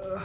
呃